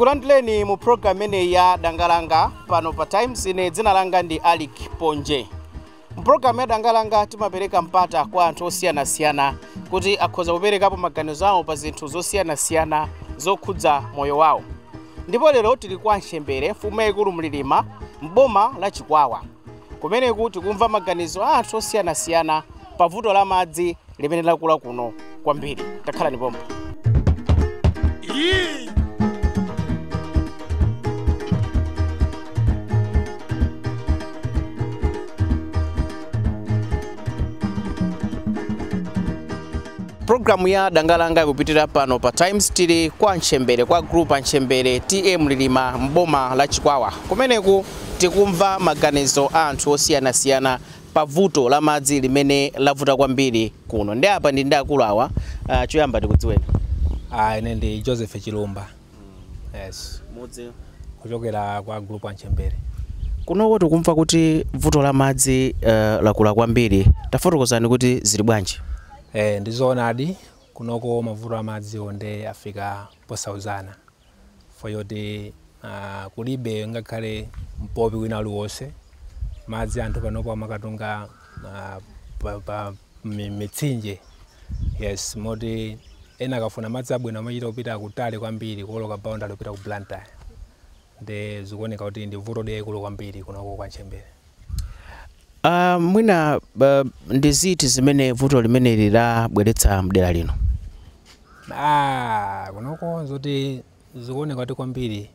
tikulandireni mu program imeneyi ya dangalanga pano pa times ine dzina langa ndi alik ponje. Mu program ya dangalanga timapereka mpata kwa anthu osiyanasiyana kuti akhoza kuperekapo maganizo awo pa zinthu zosiyanasiyana zokhudza moyo wawo. Ndipo lero tili kwa nxembere mfumu yayikulu mlilima mboma la chikwawa kumeneku tikumva maganizo a anthu osiyanasiyana pa vuto la madzi limene lakula kuno kwambiri. Takhalani pompo programu ya dangalanga ikupitira pano pa times tili kwa nxembere kwa group anxembere tm lilima mboma la chikwawa kumeneku tikumva maganizo a anthu osiyanasiyana pa vuto la madzi limene lavuta kwambiri kuno. Ndi apa ndi ndi akulu awa uh, choyamba tikudziweni Ah, ine ndi joseph chilumba. Yes. Mudzi. Kuchokera kwa group anchembere kunoko tikumva kuti vuto la madzi uh, lakula kwambiri tafotokozani kuti zili bwanji eh, ndizoonadi kunoko mavuto amadzi onde afika posauzana foyoti uh, kulibe ngakhale mpopi wina aliwonse madzi anthu panopo amakatunga uh, pa, pa mitsinje. Yes moti ena akafuna madzi abwino amachita kupita kutali kwambiri kuoloka boundary kupita ku blantyre. Ndi zikuoneka kuti ndi vuto likulu kwambiri kunoko kwa nchembere uh, mwina uh, ndi ziti zimene vuto limeneli labweretsa mdera lino? Ah, kunoko zoti zikuoneka kuti kwambiri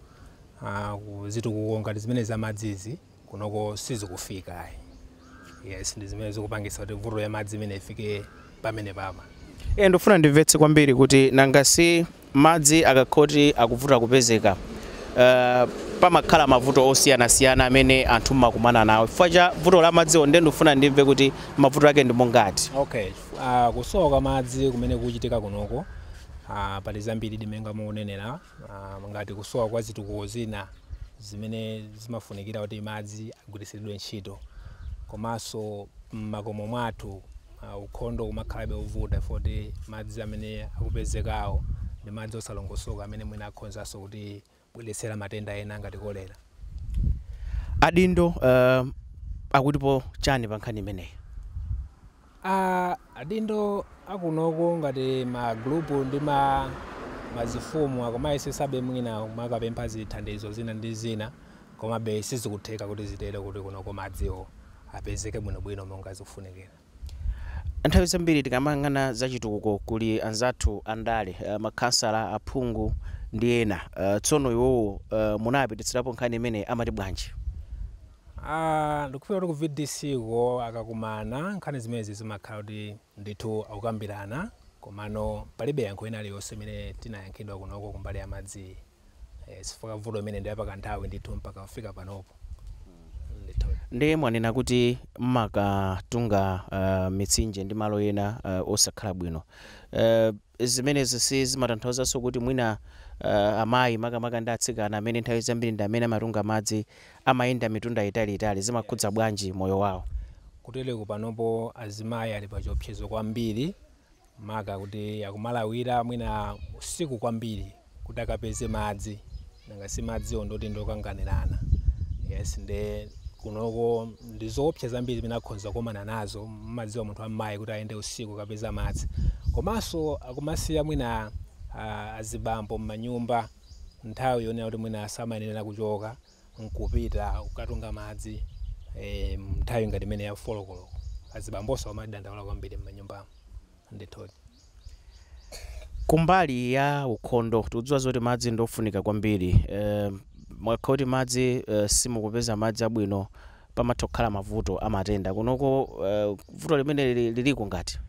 ah, ku- zitukuko ngati zimene zamadzizi kunoko sizikufika yes ndi zimene zikupangisa kuti vuto ya madzi imene ifike pamene papa iye ndifuna ndimvetse kwambiri kuti nangasi madzi akakhoti akuvuta kupezeka uh, pamakhala mavuto osiyanasiyana amene anthu mmakumana nawo chifukwa vuto la madziwo ndiye ndifuna ndimve kuti mavuto ake ndi mongati. Okay uh, kusowa kwa madzi kumene kuchitika kunoko uh, pali zambiri dimenga muunenera uh, ngati kusowa kwa zitukuko zina zimene zimafunikira kuti madzi agwiritsidwe ntchito. Komanso mmakomo mwathu uh, ukhondo umakhalabe uvuta foti madzi amene akupezekawo ndi madzi osalongosoka amene mwina akhonzanso kuti bweretsera matenda ena ngati kolera. Adindo uh, akutipo chani pa nkhani imeneyi? Ah, adindo akunoko ngati magrupu ndi ma mazifumu akumayesesabe mwina makapempha zithandizo zina ndi zina komabe sizikutheka kuti zitere kuti kunoko madziwo apezeke bwinobwino monga zikufunikira nthawi zambiri tikamayang'ana zachitukuko kuli anzathu andale uh, makhansala aphungu ndi ena uh, tsono iwowo uh, munapititsirapo nkhani imene amati bwanji? Ah, ndikufika kuti ku vdc ko akakumana nkhani zimenezi zimakhala kuti ndithu akukambirana komano palibe yankho ina liyonse imene tinayankhidwa kunoko kumbali ya madzi eh, sifaka vuto imene ndiyapaka nthawi ndithu mpaka kufika panopo. Ndiye ndi mwanena kuti mmakatunga uh, mitsinje ndi malo ena uh, osakhala bwino. Uh, zimenezi si zimatanthauzanso kuti mwina uh, amayi makamaka ndi atsikana amene nthawi zambiri ndi amene amatunga madzi amayenda mitunda italiitali zimakhudza bwanji moyo wawo? Kutereku panopo azimayi ali pa chiopsezo kwambiri maka kuti akumalawira mwina usiku kwambiri kuti akapeze madzi. Nanga si madziwo ndoti ndokanganirana. Yes nde kunoko ndi zoopsa zambiri zimene akhonza kukomana nazo mmadziwa munthu ammayi kuti ayende usiku akapeza madzi. Komanso akumasiya mwina azibambo m'manyumba nthawi yonena kuti mwina samayenera kuchoka nkupita kukatunga madzi eh, nthawi ngati imene ya folokoloko azibamboso amadandaula kwambiri m'manyumbamo ndithudi kumbali ya ukhondo tikudziwa zoti madzi ndofunika kwambiri. Uh, mwakha kuti madzi uh, simukupeza madzi abwino pamatha kukhala mavuto amatenda. Kunoko uh, vuto limene lili- liliko ngati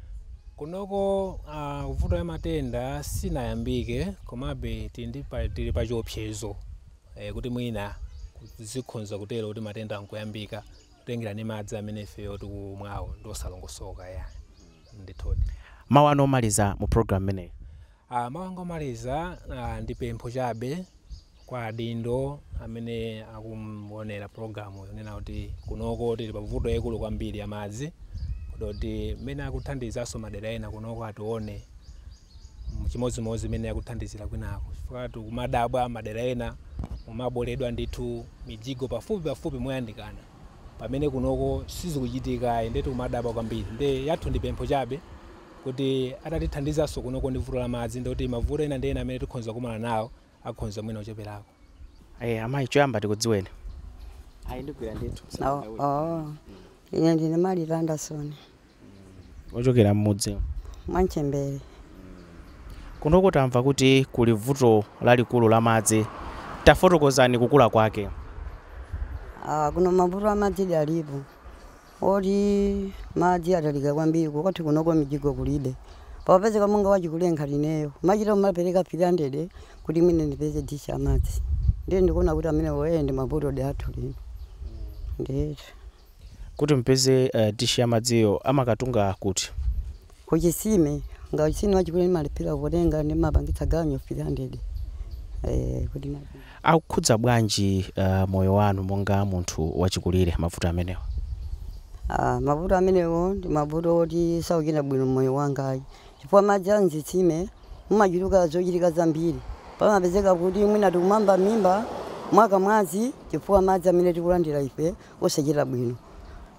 kunoko uh, yamatenda ya matenda sinayambike komabe tili ndi pa- tili pa chiopsezo eh, kuti mwina zikhonza kutero kuti matenda ankuyambika kutengera ni madzi amene ifeyo tikumwawo ndiosalongosoka ya ndithodi. Mawu ano omaliza mu program imeneyi uh, mawanga omaliza uh, ndi pempho chabe kwa adindo amene akuonera programu yonena kuti kunoko tili pavuto yaikulu kwambiri ya madzi kuti mmene akuthandizanso madera ena kunoko atione chimozimozi imene akuthandizira kwinako chifukwa kumadabwa madera ena mumaboledwa ndithu mijigo pafupi pafupi moyandikana pamene kunoko sizikuchitika ndetu kumadabwa kwambiri. Nde yathu ndi pempho chabe kuti atatithandizanso kunoko ndi vuto la madzi ndikuti mavuto ena ndi ena amene tikhonza kumana nawo akhonza mwina kucheperako Eh, amayi choyamba tikudziweni ayi ndigwira ndithu Oh, oh. Ine ndine mali Anderson ochokera mmudzi mwanchembere kunoko tamva kuti kuli vuto lalikulu la madzi tafotokozani kukula kwake. Ah, kuno mavuto amadzi alipo. Oti madzi atalika kwambiri kwati kunoko mijigo kulibe papezeka monga wachikulenga lineyo machita umapereka 300 kuti mwine ndipeze dishi ndiye ndikuona kuti amene woyeye ndi mavuto de athu lino ndiyeti kuti mpeze uh, dishi ya madziyo amakatunga kuti? Kuchisime nga chisime wachikulenga nimalipira potenga ndi mapangitsa ganyo 300 eh, akukhudza bwanji uh, moyo wanu monga munthu wachikulire mavuto amenewa? Ah, mavuto amenewo ndi mavuto oti sauchita bwino moyo wangayi chifukwa madzi anzitsime mumachituka zochitika zambiri. Pamapezeka kuti mwina tikumamba mimba mwaka mwazi chifukwa madzi amene tikulandira ife osachita bwino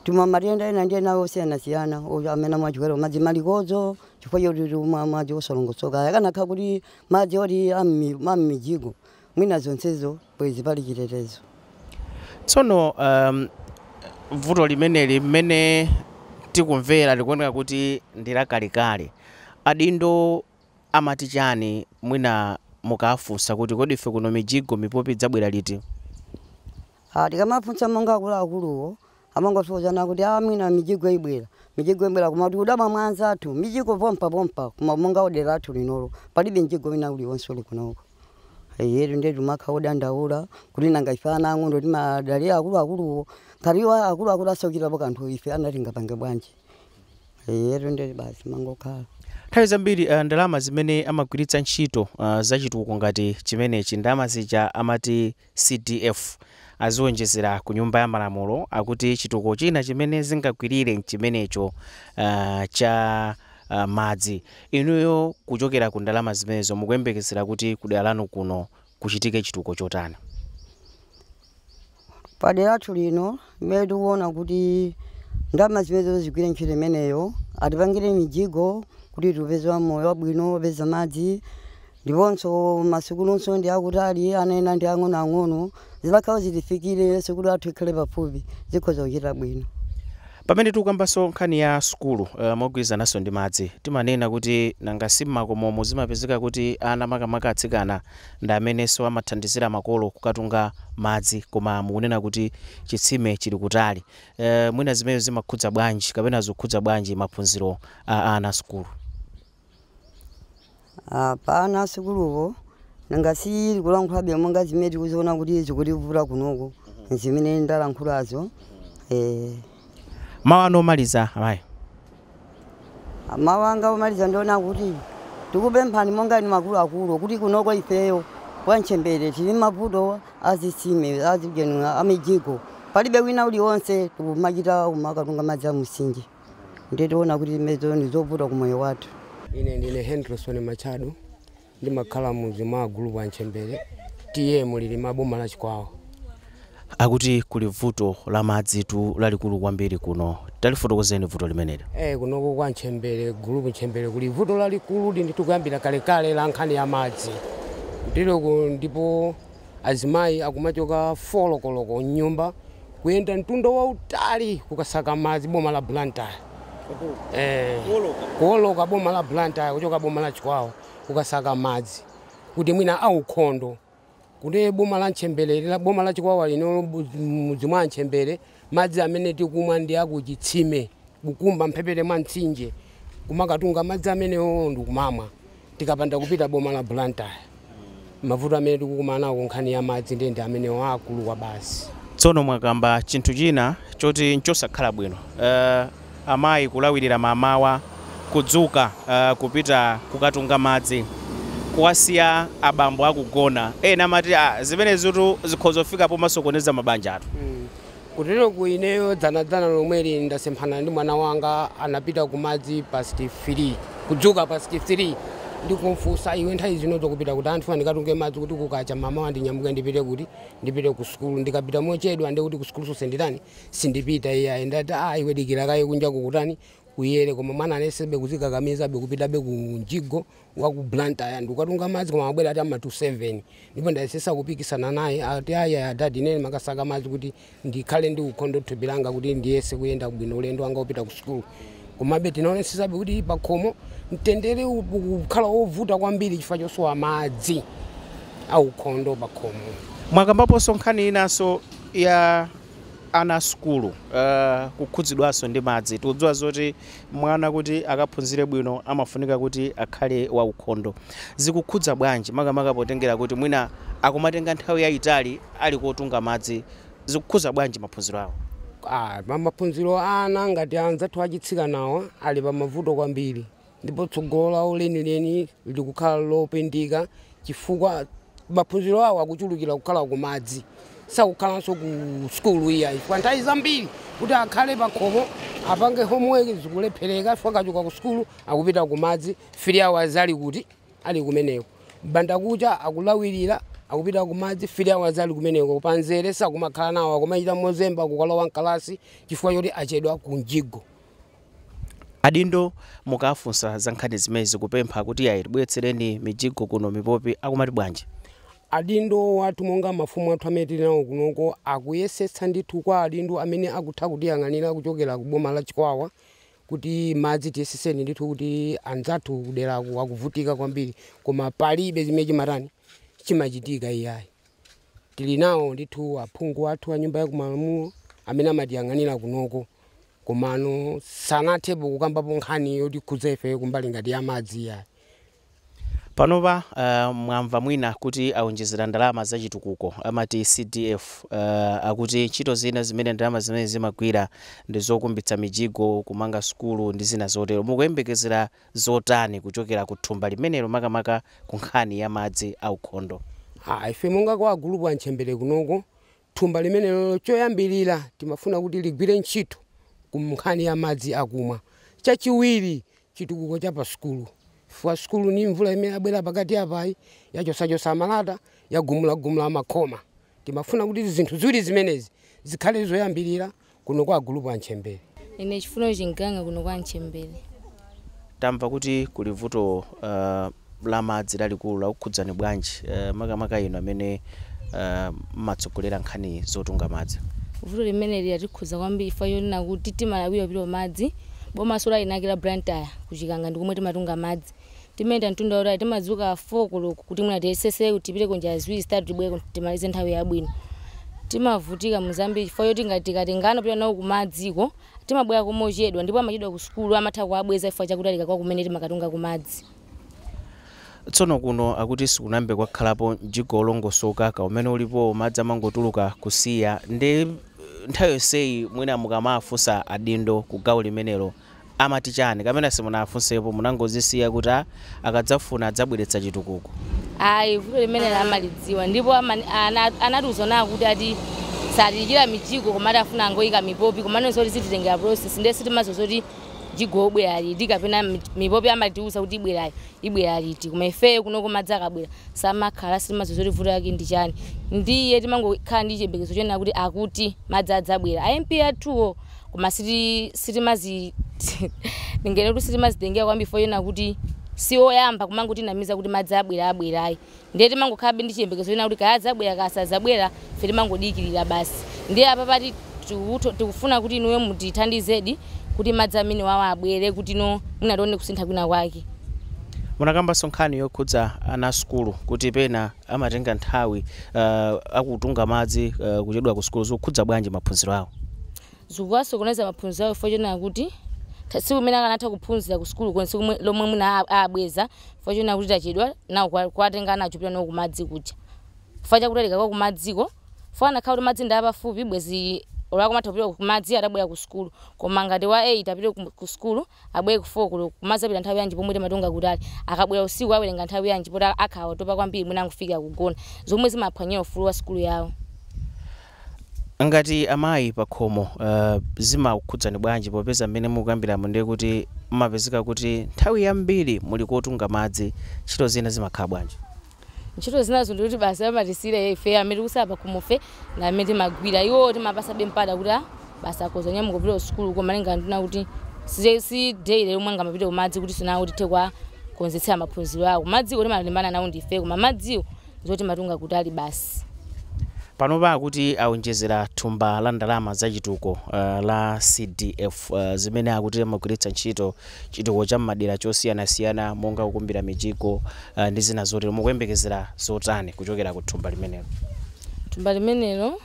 tumamarienda ena ndiye nawo siana siana oyo amena mwajukero mazi maligozo chikoyo riru mama jo solongosoka yakana kakuri mazi ori ammi mammi jigo mwina zonsezo pwezi bali chirerezo tsono um, vuto limeneli mmene tikumvera likuoneka kuti ndila kalekale adindo amati chani mwina mukafunsa kuti kodi ife kuno mijigo mipopi dzabwera liti? Tikamafunsa monga akuluakuluwo amangotiwuzana kuti a mwina mijigo ibwera mijigo ibwera koma kuti udama mwanza athu mijigo pompa pompa koma monga udera athu linolo palibe mjigo wina uliwonse uli kunoko yetu ndiye timakha udandaula kuti nanga ife ana ang'ono timadalira akuluakuluwo khaliwa akuluakulu asaukirapo kanthu ife anatingapange bwanji. Yetu ndiye basi mangokhala nthawi zambiri uh, ndalama zimene amagwiritsa ntchito uh, zachitukuko ngati chimenechi ndalama zija amati cdf aziwonjezera ku nyumba ya malamulo akuti chitukuko china chimene zingagwirire chimenecho uh, cha uh, madzi. Inuyo kuchokera ku ndalama zimenezo mukuyembekezera kuti kudera lanu kuno kuchitike chitukuko chotani. Padera athu lino imene tikuona kuti ndalama zimenezo zigwire ntchito imeneyo atipangire mijigo kuti tipeze moyo wabwino wopeza madzi ndiponso masukulunso ndi akutali anena ndi ang'onoang'ono zilakhawo zitifikire sukulu athu ikhale pafupi kuchita bwino. Pamene tikukambanso nkhani ya sukulu uh, mogwirizananso ndi madzi timanena kuti nanga si mmakomomo zimapezeka kuti ana makamaka atsikana ndi amenenso amathandizira makolo kukatunga madzi koma mukunena kuti chitsime chili kutali. Uh, mwina zimenezo zimakhudza bwanji kapena zikukhudza bwanji maphunziro a ana sukulu Ah, pana asukuluwo nanga si likulankhulabe monga zimene tikuziona kuti zikutivuta kunoko zimene ndalankhulazo eh, mawu ano omaliza amayi? Mawu anga omaliza ndiona kuti tikupemphani monga inu akuluakulu kuti kunoko ifeyo wanchembere tili mavuto azitsime azijenu amijigo palibe wina uliwonse tikumachita kumakatunga madzi a msinji nditiona kuti mezo ndizovuta kumoyo wathu ine ndine henderson machado ndimakhala muzi mwa gulupu anchembere tm lili maboma la chikwawa akuti kuli vuto la madzi tu lalikulu kwambiri kuno. Talifotokozeni vuto limeneli. E kunoko kwa nchembere gulupu nchembere kuli vuto lalikulu lindi tikuyambira kalekale la nkhani ya madzi. Ndiloko ndipo azimayi akumachoka folokoloko mnyumba kuyenda mtunda wautali kukasaka madzi boma la blantyre eh, kuoloka boma la blantyre kuchoka boma la chikwawa kukasaka madzi. Kuti mwina aukhondo kuti boma la nchembere la boma la chikwawa lino mudzi mwa nchembere madzi amene tikumwa ndi akuchitsime bukumba mphepete mwa mtsinje kumakatunga madzi amenewo ndikumamwa tikapanda kupita boma la blantyre mavuto amene tikukumana nawo nkhani ya madzi ndende amenewo akulu kwa basi. Tsono mwakamba chinthu china choti nchosakhala bwino. Uh, amayi kulawirira mamawa kudzuka uh, kupita kukatunga madzi kuwasiya abambo akugona ena amati ah, zimenezitu zikhoza masokoneza mabanja athu kutero kuineyo dzanadzana lomweli ndasemphana ndi mwana wanga anapita kumadzi past 3 kudzuka past 3 ndikumfunsa iwe nthawi zino zokupita kuti anthu andikatunge madzi kuti kukacha mama wandinyamuke ndipite kuti ndipite ku sukulu ndikapita mochedwa ndi kuti ku sukulu sosenditani sindipita iye ayendati a iwe dikira kaye kunja kukutani kuyere. Koma mwana anesebe kuzikakamizabe kupitabe ku njigo wa ku blantaya ndikatunga madzi koma mabwera ati ama 27 ndipo ndayesesa kupikisana naye ati aya adadi nene makasaka madzi kuti ndikhale ndi ukhondo thupi langa kuti ndiyese kuyenda bwino ulendo wanga upita ku sukulu komabe tinaonesesabe kuti pakhomo mtendere ukukhala wovuta kwambiri chifukwa chosowa madzi. Aukhondo pakhomo mwakambaponso nkhani inanso ya ana sukulu uh, kukhudzidwanso ndi madzi. Tikudziwa zoti mwana kuti akaphunzire bwino amafunika kuti akhale waukhondo zikukhudza bwanji? Makamaka potengera kuti mwina akumatenga nthawi yayitali ali kotunga madzi. Zikukhudza bwanji maphunziro awo? Ah, pamaphunziro ana ngati anzathu achitsika nawo ali pamavuto kwambiri ndipo tsogolo lawo lenileni likukhala lopindika chifukwa maphunziro awo akuchulukira kukhala kumadzi sakukhalanso ku skulu iya chifukwa nthawi zambiri kuti akhale pakhomo apange homework zikulephereka chifukwa akachoka ku skulu akupita kumadzi free hours ali kuti ali kumeneko. Bandakucha akulawirira akupita kumadzi free hours ali kumeneko. Panzere sakumakhala nawo akumachita mozemba kukalowa mkalasi chifukwa choti achedwa ku mjigo adindo mukafunsa za nkhani zimezi kupempha kuti ayi tibweretsereni mijigo kuno mipopi akumati bwanji? Adindo wathu monga mafumu athu amene tili nawo kunoko akuyesetsa ndithu kwa adindo amene akutha kutiyang'anira kuchokera ku boma la chikwawa kuti madzi tiyeseseni ndithu kuti anzathu kuderako akuvutika kwambiri koma palibe zimene chimatani chimachitika iyayi. Tili nawo ndithu aphungu athu a nyumba yakumalamulo amene amatiyang'anira kunoko komano sanathepo kukambapo nkhani yotikhudza ife kumbali ngati ya madzi ya panopa uh, mwamva mwina kuti aonjezera ndalama za chitukuko amati cdf uh, akuti ntchito zina zimene ndalama zimene zimagwira ndi zokumbitsa mijigo kumanga sukulu ndi zina zotero. Mukuyembekezera zotani kuchokera ku thumba limenelo makamaka ku nkhani ya madzi aukhondo Ah, ife monga kwa agulupu antchembere kunoko thumba limenelo choyambirira timafuna kuti ligwire ntchito ku nkhani ya madzi akumwa. Chachiwiri chitukuko cha pa sukulu chifukwa sukulu ni mvula imene abwera pakati apayi yachosachosa malata yagumulagumula makhoma timafuna kuti zinthu ziwiri zimenezi zikhale zoyambirira kuno kwa gulupu antchembere ine chifuno chinganga kuno kwa anchembere tamva kuti kuli vuto uh, la madzi lalikulu lakukhudzani bwanji uh, makamaka ino amene uh, mmatsogolera nkhani zotunga madzi vuto limene latikhudza kwambiri ifa yonena kuti timalawira pito madzi. Bomaso lalinakira brantaya kuchikanga ndikomwe timatunga madzi. Timene mtunda utayi timadzuka fokolo kuti mwina tiyesese kuti tipite kunja ziwiri zitatu tibwere timalize nthawi yabwino timavutika muzambiri ifa yoti ngati tikatengana pita nawo kumadziko timabwera komochedwa ndipo amachedwa ku sukulu amatha kuabweza ifa chakutalika alikakwa kumene timakatunga kumadzi tsono kuno akuti sikunambe kwakhalapo mjigo olongosoka umene ulipo madzi amangotuluka kusiya ndi nthawi yonseyi mwina mukamafunsa adindo ku gawo limenelo. Amati chani kamene simunafunsepo munangozisiya kuti akadzafuna adzabweretsa chitukuko. Ayi vuto limene amalidziwa ndipo ama- ana- anatiuzana kuti ati satichira mijigo koma ati afuna angoyika mipopi komanso kuti sititengera process ndiye sitimazo zoti jigo obwera liti kapena mi- mipopi amatiuza kuti ibwerayo ibwera liti koma kunoko madzi akabwera samakhala sitimazozoti vuto yake ndi chani. Ndiye timangokhala ndi chiyembekezo chonena kuti akuti madzi adzabwera amp athuwo koma siti- sitimazi kuti sitimazitengera kwambiri foyona kuti sioyamba kumango tinamiza kuti madzi abwera abwerayi ndiye timangokhalabe ndi chiyembekezo china kuti kaya adzabwera kasadzabwera fe timangodikirira basi. Ndiye apa tikufuna kuti inuyo mutithandizedi kuti madzi amene wawo abwere kuti no munatione kusintha kwina kwake. Munakambanso nkhani yokhudza ana sukulu kuti pena amatenga nthawi uh, akutunga madzi uh, kuchedwa ku sukulu zikukhudza bwanji maphunziro awo? Zikuwasokoneza maphunziro awo chonena kuti tsiku limene akanatha kuphunzira ku sukulu tsiku mwe- lomwe mwina abweza chonena kuti tachedwa nawo kwa- kuwatenga nacho pita nawo kumadzi kuja kufa chakuti alikakwa kumadziko fo anakhala kuti madzi ndi apafupi bwezi olakomatha kupita kumadzi adabwera ku sukulu koma ngati wa 8 apite ku- ku sukulu abwere ku 4 kulo kumadzi apita nthawi yanji pomwe timatunga kutali akabwera usiku awerenga nthawi yanji poti akhawa topa kwambiri mwina angufika kugona zomwe zimaphwanyira ufulu wa sukulu yawo. Ngati amayi pa khomo uh, zimakhudzani bwanji popeza mmene mukuyambiramo ndiye kuti mumapezeka kuti nthawi yambiri muli kotunga madzi ntchito zina zimakhala bwanji ntchito zinazo ndikuti basa amatisire ife amene kusapa kumufe na amene timagwira iwo timapasabe mpata kuti ah, basi akhoza nyamuka kupita kusukulu koma malinga ndina kuti si si day lero mwanga mapita kumadzi kuti sinawo tithe kwa konzetsera maphunziro awo madziwo timalimbana nawo ndife koma madziwo zoti matunga kuti ali basi panopa kuti aonjezera thumba la ndalama zachituko uh, la cdf uh, zimene akuti amagwiritsa ntchito chituko cha madera chosiyanasiyana monga kukumbira mijigo uh, ndi zina zotero mukuyembekezera zotani kuchokera ku thumba limenelo. Thumba limenelo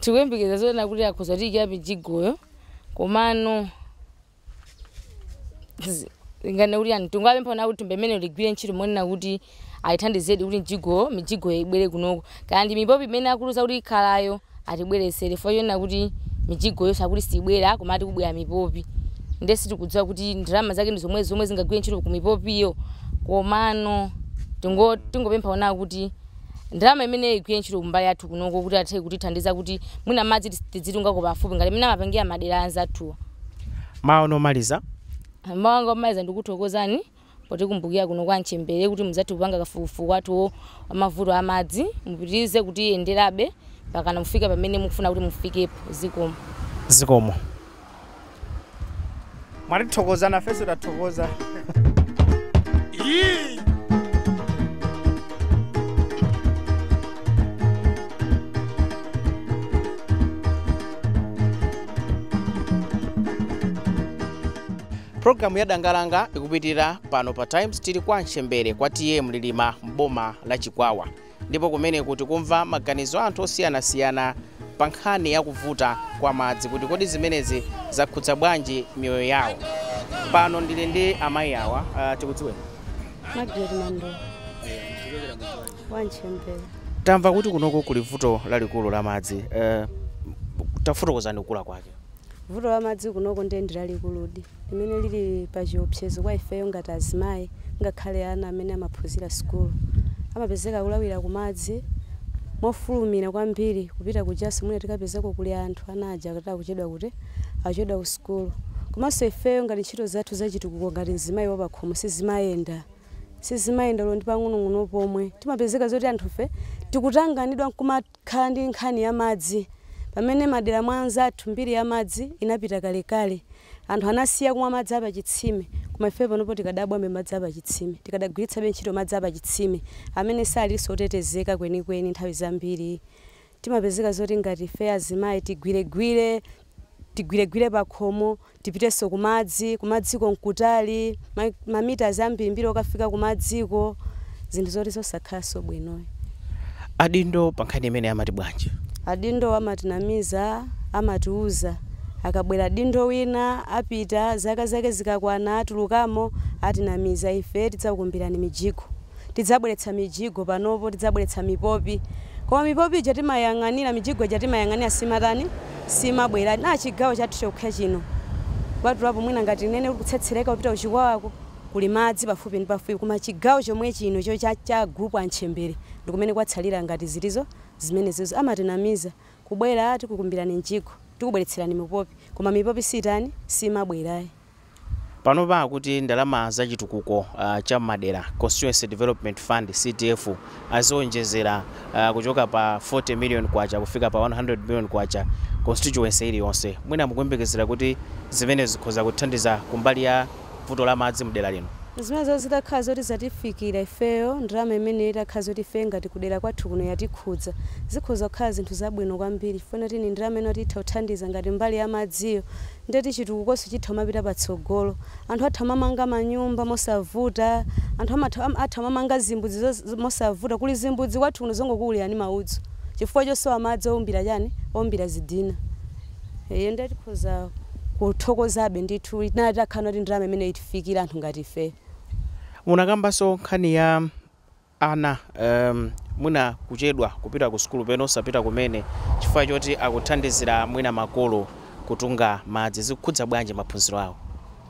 tikuyembekeza zoona kuti akhoza tiyikira mijigoyo komano ngane kuti yani tungapempha na kuti thumba limenelo ligwire ntchito monena kuti ayithandizedi kuti mijigo mijigoyo ibwere kunoko kandi mipopi imene akuluza kuti ikhalayo atibweresere fo yona kuti mijigoyo sakuti sibwera koma atikubwera mipopi nde sitikudziwa kuti ndalama zake ndi zomwe zomwe zingagwire ntchito ku mipopiyo komano tingo- tingopempha ona kuti ndalama imene igwire ntchito kumbali yathu kunoko kuti athe kutithandiza kuti mwina madzi tidzitungako pafupi ngati imene amapangira madera anzathuwa mawu omaliza mawanga omaliza ndikuthokozani potikumbukira kuno kwa mchembere kuti muzathe kupanga kafukufuku athu amavuto amadzi mupitirize kuti yenderabe pakana mufika pamene mukufuna kuti mufikepo zikomo. Zikomo mwatithokoza nafenso tathokoza programu ya dangalanga ikupitirira pano pa times tili kwa mchembere kwa tm lilima mboma la chikwawa. Ndipo kumene kuti kumva maganizo anthu osiyanasiyana pa nkhani yakuvuta kwa madzi kuti kodi zimenezi zakhudza bwanji miyoyo yawo. Pano ndili ndi amayi awa uh, tikudziweni Margaret Mando. Wanchembere tamva kuti kunoko kuli vuto lalikulu la madzi uh, tafotokozani kukula kwake vuto la madzi kunoko ndiye ndilalikuludi limene lili pa chiopsezo kwa ifeyo ngati azimayi ngakhale ana amene amaphunzira sukulu amapezeka kulawira ku madzi mofulumira kwambiri kupita kujasi mwina tikapezeko kuli anthu anaja kuti akuchedwa kuti akuchedwa ku sukulu komanso ifeyo ngati ntchito zathu zachitukuko ngati mzimayi wapakhomo sizimayenda sizimayenda lo ndi pang'onong'ono pomwe. Timapezeka zoti anthufe tikutanganidwa kumakhala ndi nkhani ya madzi pamene madera mwa anzathu mbiri ya madzi inapita kalekale anthu anasiya kumwa madzi apa chitsime koma ife panopo tikadabwambe madzi apa chitsime tikadagwiritsabe ntchito madzi apa chitsime amene salinso otetezeka kwenikweni nthawi zambiri. Timapezeka zoti ngati ife azimayi tigwiregwire tigwiregwire pakhomo tipitenso kumadzi kumadziko nkutali ma- mamitazi ambirimbiri okafika kumadziko zinthu zoti zosakhalanso bwinoyo adindo pa nkhani imene amati bwanji adindo amatinamiza amatiuza. Akabwera dindo wina apita zaka zake zikakwana atulukamo atinamiza. Ife tidzakukumbirani mijigo tidzabweretsa mijigo panopo tidzabweretsa mipopi. Koma mipopi ija timayang'anira mijigo ija timayang'anira simatani? Simabwera. Na chigawo chathu chokha chino. Kwatulapo mwina ngati nene kutsetsereka kupita kuchikwawako kuli madzi pafupi ndi pafupi. Koma chigawo chomwe chino cho cha, grupu anchembere ndikumene kwatsalira ngati zilizo zimene zizo. Amatinamiza kubwera ati kukumbirani njiko tikubweretserani mipopi. Koma mipopi sitani simabwerayi. Panopa kuti ndalama za chitukuko uh, cha madera constituency development fund cdf azionjezera uh, kuchoka pa 40 million kwacha kufika pa 100 million kwacha constituency iliyonse. Mwina mukuyembekezera kuti zimene zikhoza kuthandiza kumbali ya vuto la madzi mdera lino zimenezo zitakhala zoti zatifikira ifeyo ndalama imene itakhala zoti ife ngati kudera kwathu kuno yatikhudza zikhoza kukhala zinthu zabwino kwambiri funa tini ndalama ino titha kuthandiza ngati mbali ya madziyo. Ndeti chitukukoso chitha kumapita patsogolo. Anthu atha mamanga manyumba mosavuta anthu atha mamanga zimbudzi mosavuta kuli zimbudzi kwathu kuno zongokulira ni maudzu. Chifukwa chosowa madzi oumbira chani? Oumbira zidina. Iyo ndatikhoza kuthokozabe ndithu inati takhala kuti ndalama imene itifikira anthu ngati ifeyo munakambanso nkhani ya ana um, mwina kuchedwa kupita ku sukulu peno osapita kumene chifukwa choti akuthandizira mwina makolo kutunga madzi zikukhudza bwanji maphunziro awo?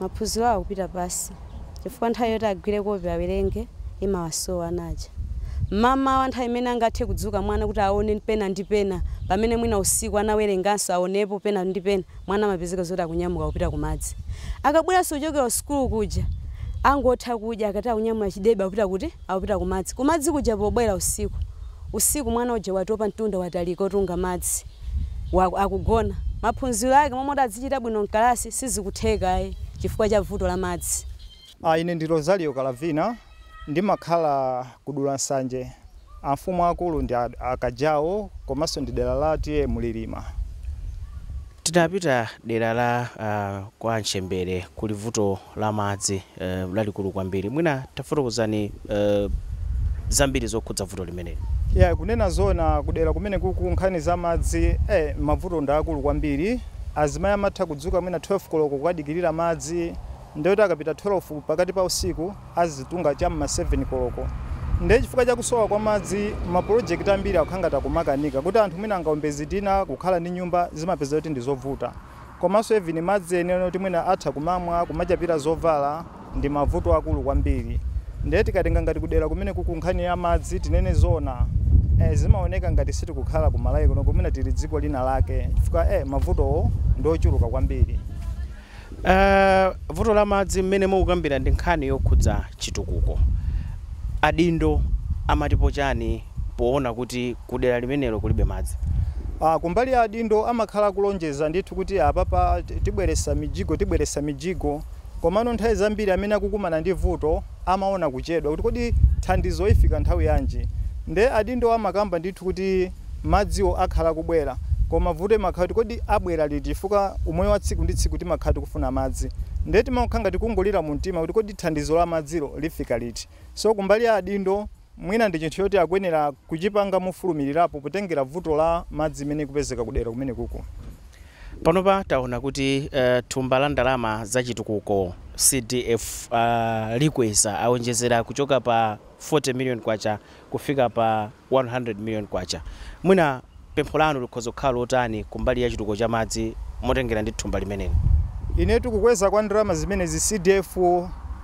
Maphunziro awo kupita pasi. Chifukwa nthawi yoti agwire kopi awerenge imawasowa naja. Mama wa nthawi imene angathe kudzuka mwana kuti aone pena ndi pena pamene mwina usiku anawerenganso aonepo pena ndi pena mwana amapezeka zoti akunyamuka kupita kumadzi akabweranso kuchokera sukulu kuja angotha kudya akati akunyamula chidebe akupita kuti akupita kumadzi. Kumadzi kuja pobwera usiku. Usiku mwana uja watopa mtunda watalika otunga madzi. Akugona. Maphunziro ake momwe azichita bwino mkalasi sizikutheka ayi chifukwa cha vuto la madzi. Ah, ine ndi rosario calavina ndimakhala kudula nsanje. Amfumu akulu ndi akajawo komanso ndi dera la tiye mulilima tidapita dera la uh, kwa nchembere kuli vuto la madzi uh, lalikulu kwambiri mwina tafotokozani uh, zambiri zokhudza vuto limeneli ya kunena zona kudera kumene kuku nkhani za madzi eh, mavuto ndi akulu kwambiri azimayi amatha kudzuka mwina 12 koloko kukadikirira madzi. Ndiyoti akapita 12 pakati pa usiku azitunga cham'ma 7 koloko ndiye chifukwa chakusowa kwa madzi mapulojekiti ambiri akukhangati kumakanika kuti anthu mwina angaombe zitina kukhala ndi nyumba zimapeza kuti ndi zovuta. Komanso even madzi eneno kuti mwina atha kumamwa kumachapira zovala ndi mavuto akulu kwambiri. Ndiye tikatenga ngati kudera kumene kuku nkhani ya madzi tinene zona eh, zimaoneka ngati sitikukhala ku malawi kuno kumene tili dziko lina lake. Chifukwa eh, mavutowo ndi ochuluka kwambiri. Uh, vuto la madzi mmene mukukambira ndi nkhani yokhudza chitukuko adindo amatipo chani poona kuti kudera limenelo kulibe madzi? Ah, kumbali ya adindo amakhala kulonjeza ndithu kuti apapa ti- tibweresa mijigo tibweresa mijigo komano nthawi zambiri amene akukumana ndi vuto amaona kuchedwa kuti kodi thandizo ifika nthawi yanji. Nde adindo amakamba ndithu kuti madziwo akhala kubwera koma vuto imakhala kuti kodi abwera liti chifukwa umoyo wa tsiku ndi tsiku timakhala tikufuna madzi nde timakhala tikungolira mu mtima kuti kodi thandizo la madzilo lifika liti? So kumbali ya adindo mwina ndi chinthu choti akuyenera kuchipanga mofulumirirapo potengera vuto la madzi imene kupezeka kudera kumene kuko. Panopa taona kuti uh, thumba la ndalama za chitukuko cdf uh, likweza awonjezera kuchoka pa 40 million kwacha kufika pa 100 million kwacha. Mwina pempho lanu likhoza kukhala lotani kumbali ya chituko cha madzi motengera ndi thumba limeneli inetu kukweza kwa ndalama zimenezi cdf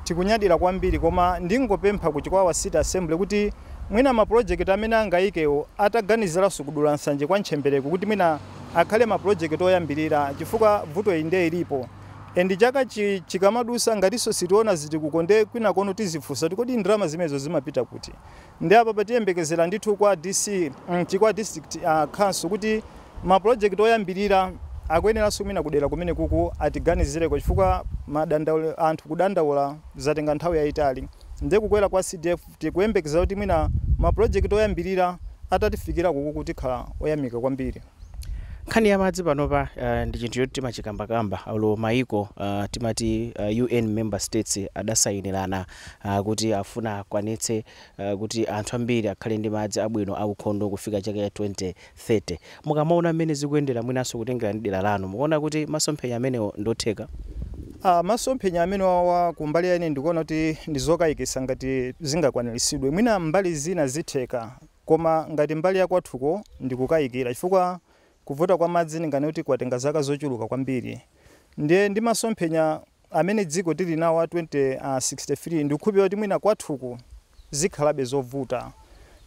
tikunyadira kwambiri koma ndingopempha ku chikwawa city assembly kuti mwina mapulojekiti amene angayikewo ataganiziranso kudula nsanje kwa ntchembereko kuti mwina akhale mapulojekiti oyambirira chifukwa vuto iyi ndiye ilipo. Endi chaka chi- chikamadusa ngatinso sitiona zitikukonde kwina kono tizifunsa kuti kodi ndalama zimenezo zimapita kuti. Ndi apa patiyembekezera ndithu kwa dc mm, chikwa district uh, council kuti mapulojekiti oyambirira akuyeneranso mwina kudera kumene kuku atiganizireko chifukwa anthu kudandaula zatenga nthawi yayitali ndiye kukwera kwa cdf tikuyembekeza kuti mwina mapulojekiti oyambirira atatifikira kuku kuti khala oyamika kwambiri nkhani ya madzi panopa uh, ndi chinthu choti timachikambakamba alo maiko uh, timati uh, un member states adasayinirana uh, kuti afuna akwanitse uh, kuti anthu ambiri akhale ndi madzi abwino aukhondo kufika chaka ya 2030 mukamaona mmene zikuyendera mwinanso kutengera ndi dera lanu? Mukuona kuti masomphenya amenewo ndotheka Ah, masomphenya amene wawa kumbali ine ndikuona kuti ndi ngati zingakwaniritsidwe mwina mbali zina zitheka koma ngati mbali ya kwathuko ndikukayikira chifukwa kuvuta kwa madzi kwatenga zaka zochuluka kwambiri ndiye ndi masomphenya amene dziko tili nawo a 2063 uh, ndikukhupira kuti mwina kwathuku zikhalabe zovuta.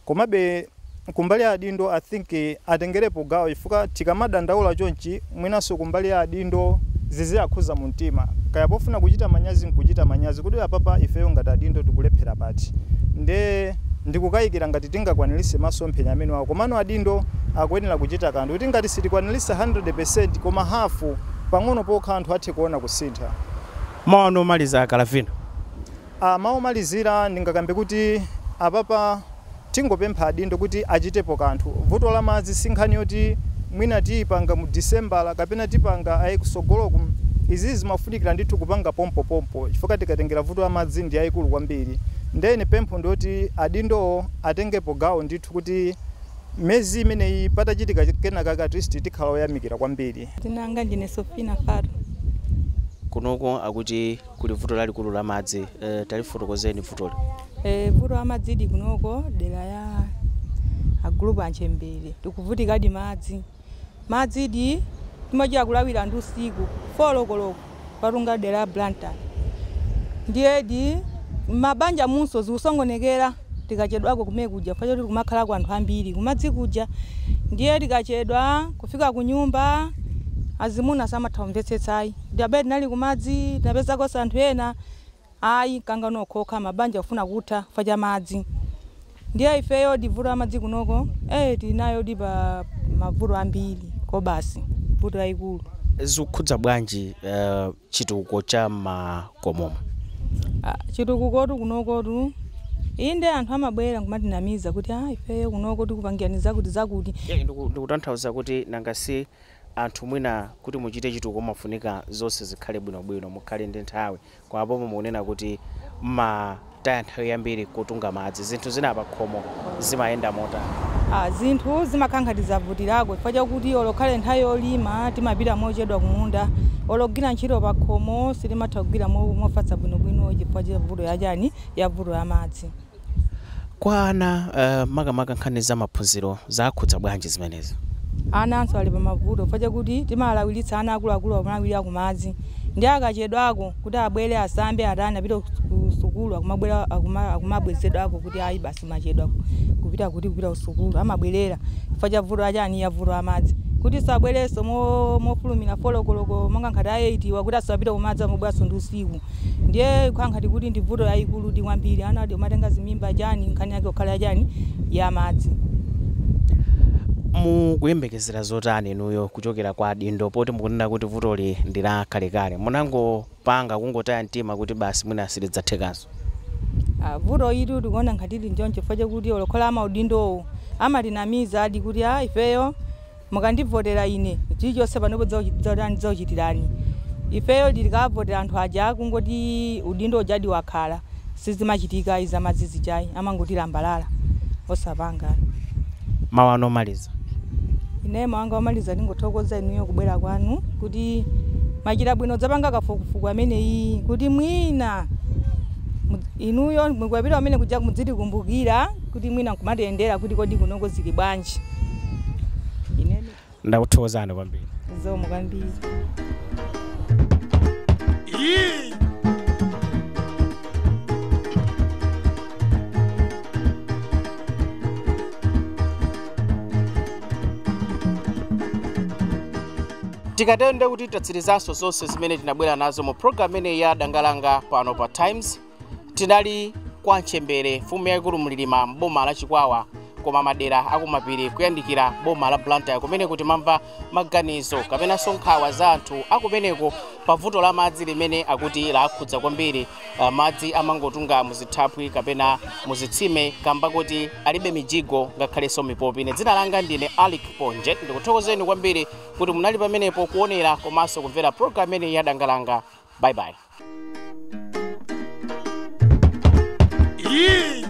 Komabe kumbali ya adindo i think atengerepo gawo chifukwa tikamadandaula chonchi mwinanso kumbali ya adindo ziziyakhuza mu mtima kaya pofuna kuchita manyazi nkuchita manyazi kuti apapa ifeyo ngati adindo tikulephera pati nde ndikukayikira ngati tingakwanilise masomphenya amene wawo komano adindo akuyenera kuchita kanthu. Kuti ngati sitikwanilisa 100% koma hafu pang'ono pokha anthu athe kuona kusintha. Mawu omaliza akalavina Ah, maomalizira ndingakambe kuti apapa tingopempha adindo kuti achitepo kanthu. Vuto la madzi sinkhani yoti mwina tiyipanga mu disembala kapena tipanga ayi kusogoloku izi zimafunikira ndithu kupanga pompopompo chifukwa tikatengera vuto la madzi ndi yayikulu kwambiri. Ndene pempho ndoti adindowo atengepo gawo ndithu kuti mezi imeneyi patachitika kenaka katwisti tikhala oyamikira kwambiri. Tinanga ndine sofina faro. Kunoko akuti kuli vuto lalikulu la madzi e, talifotokozeni vutoli e, vuto la madzidi kunoko dera ya agulupu anchembere tikuvutikadi madzi. Madzidi timachita kulawira ndi usiku folokoloko patunga dera ya blantyre ndiyedi mabanja munso zikusongonekera tikachedwako kumene kuja facha kuti kumakhalako anthu ambiri kumadzi kuja ndiye tikachedwa kufika ku nyumba azimuna samatha kumvetsetsayi abale tinali kumadzi tinapezako anthu ena ayi kangano okhoka mabanja kufuna kutha facha madzi. Ndiye ifeyo divuto amadzi kunoko eh tinayo dipa mavuto ambiri kobasi vuto yayikulu zikukhudza bwanji uh, chitukuko cha makomomo? Ah, chitukukotu kunokotu inde anthu amabwera kumatinamiza kuti ah ifeyo kunoko tikupangirani zakuti zakuti. Yeah, ndikutanthauza kuti nangasi anthu mwina kuti muchite chitukuko mafunika zonse zikhale bwinobwino mukhale ndi nthawi. Koma popo mukunena kuti mmataya nthawi yambiri kutunga madzi. Zinthu zina khomo zimayenda motani ah, zinthu zimakhankhati zavutirako chifukwa chakuti olokhale nthawi yolima timapita mochedwa kumunda ologwira ntchito pa khomo sitimatha kugwira mo- mofatsa bwinobwino chifukwa cha vuto yachani ya vuto ya madzi. Kwa ana uh, makamaka nkhani za maphunziro zakhudza bwanji zimenezi ana anso ali pa mavuto. Chifukwa chakuti timalawiritsana ana akuluakulu amalawirira kumadzi ndi akachedwako kuti abwere asambe atani apite kusukulu akumabwera akuma- akumabwezedwako kuti ayi basi machedwa kupita kuti kupita kusukulu. Amabwerera chifukwa cha vuto achani ya vuto amadzi. Kuti sabwereso mo- mofulumira folokoloko monga nkhati ayeitiwa kuti asapita kumadzi amabweranso ndi usiku. Ndiye khankhati kuti ndi vuto yayikulu ndi kwambiri. Ana adi umatenga zimimba chani nkhani yake okhala chani ya madzi mukuyembekezera zotani inuyo kuchokera kwa adindo poti mukunena kuti vutoli ndi la kalekale. Munangopanga kungotaya mtima kuti basi mwina silidzathekanso Ah, vuto ili tikuona ngatili njonje chifukwa chakuti olokhola amaudindo amatinamiza adi kuti a ifeyo mukandivotera ine. Chilichonse panopo dzauchitirani ifeyo tilikavotera anthu aja kungoti udindo jadi wakhala. Sizimachitika izamadzizi chayi amangotilambalala osapanga. Mawu ano omaliza ine mawanga wamaliza ndingothokoza inuyo kubwera kwanu kuti machita bwino dzapanga kafukufuku ameneyi kuti mwina inuyo mukapita pamene kuja mudzitikumbukira kuti mwina nkumatiyendera kuti kodi kunoko zili bwanji inene ndakuthokozani kwambiri. Zomwe kwambiri tikatende kuti tatsirizanso zonse zimene tinabwera nazo mu programu imeneyi ya dangalanga pano pa times. Tinali kwa mchembere mfumu yaikulu mlilima mboma la chikwawa koma madera akumapiri kuyandikira boma la blantyre kumene kuti mamva maganizo kapenanso nkhawa za anthu akumeneko pa vuto la madzi limene akuti lakhudza kwambiri uh, madzi amangotunga muzithaphwi kapena muzitsime kamba kuti alibe mijigo ngakhalenso mipopi. Ine dzina langa ndine alik ponje. Ndikuthokozeni kwambiri kuti munali pamenepo kuonera komanso kumvera programu imeneyi ya dangalanga. Bye bye. Yeah.